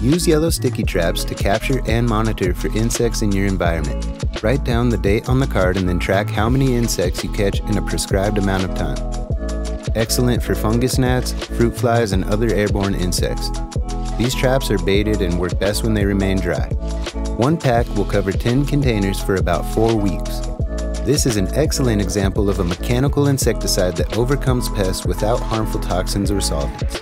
Use yellow sticky traps to capture and monitor for insects in your environment. Write down the date on the card and then track how many insects you catch in a prescribed amount of time. Excellent for fungus gnats, fruit flies, and other airborne insects. These traps are baited and work best when they remain dry. One pack will cover 10 containers for about 4 weeks. This is an excellent example of a mechanical insecticide that overcomes pests without harmful toxins or solvents.